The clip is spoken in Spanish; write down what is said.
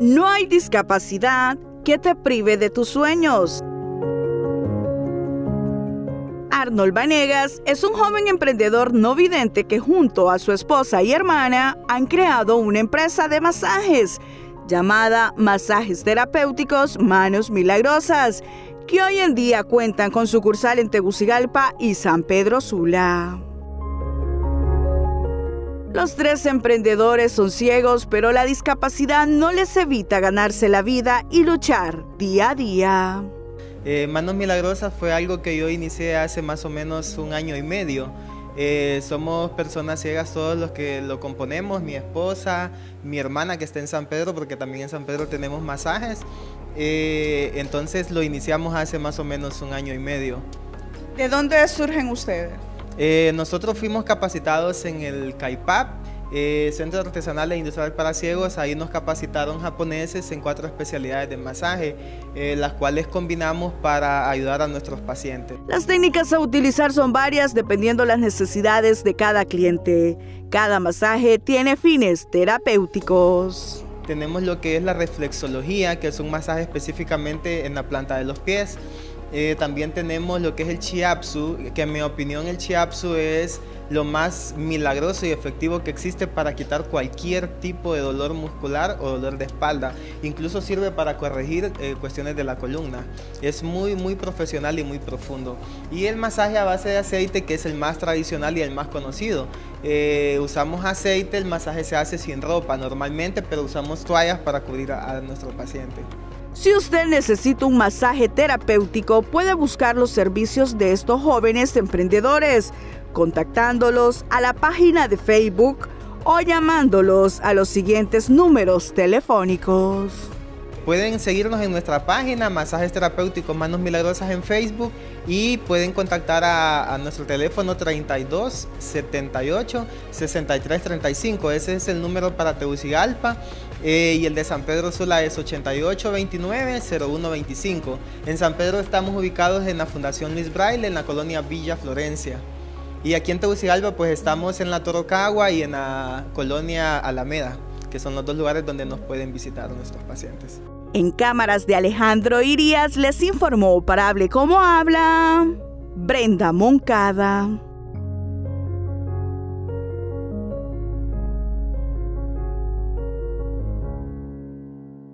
No hay discapacidad que te prive de tus sueños. Arnold Vanegas es un joven emprendedor no vidente que junto a su esposa y hermana han creado una empresa de masajes llamada Masajes Terapéuticos Manos Milagrosas, que hoy en día cuentan con sucursal en Tegucigalpa y San Pedro Sula. Los tres emprendedores son ciegos, pero la discapacidad no les evita ganarse la vida y luchar día a día. Eh, Manos Milagrosas fue algo que yo inicié hace más o menos un año y medio. Eh, somos personas ciegas todos los que lo componemos, mi esposa, mi hermana que está en San Pedro, porque también en San Pedro tenemos masajes. Eh, entonces lo iniciamos hace más o menos un año y medio. ¿De dónde surgen ustedes? Eh, nosotros fuimos capacitados en el CAIPAP, eh, Centro Artesanal e Industrial para Ciegos. Ahí nos capacitaron japoneses en cuatro especialidades de masaje, eh, las cuales combinamos para ayudar a nuestros pacientes. Las técnicas a utilizar son varias dependiendo las necesidades de cada cliente. Cada masaje tiene fines terapéuticos. Tenemos lo que es la reflexología, que es un masaje específicamente en la planta de los pies. Eh, también tenemos lo que es el Chiapsu, que en mi opinión el Chiapsu es lo más milagroso y efectivo que existe para quitar cualquier tipo de dolor muscular o dolor de espalda. Incluso sirve para corregir eh, cuestiones de la columna. Es muy, muy profesional y muy profundo. Y el masaje a base de aceite, que es el más tradicional y el más conocido. Eh, usamos aceite, el masaje se hace sin ropa normalmente, pero usamos toallas para cubrir a, a nuestro paciente. Si usted necesita un masaje terapéutico, puede buscar los servicios de estos jóvenes emprendedores, contactándolos a la página de Facebook o llamándolos a los siguientes números telefónicos. Pueden seguirnos en nuestra página, Masajes Terapéuticos Manos Milagrosas en Facebook y pueden contactar a, nuestro teléfono 32 78 63 35. Ese es el número para Tegucigalpa eh, y el de San Pedro Sula es 88 29 01 25. En San Pedro estamos ubicados en la Fundación Luis Braille en la colonia Villa Florencia. Y aquí en Tegucigalpa pues estamos en la Torocagua y en la colonia Alameda, que son los dos lugares donde nos pueden visitar nuestros pacientes. En cámaras de Alejandro Irías les informó para Hable Como Habla Brenda Moncada.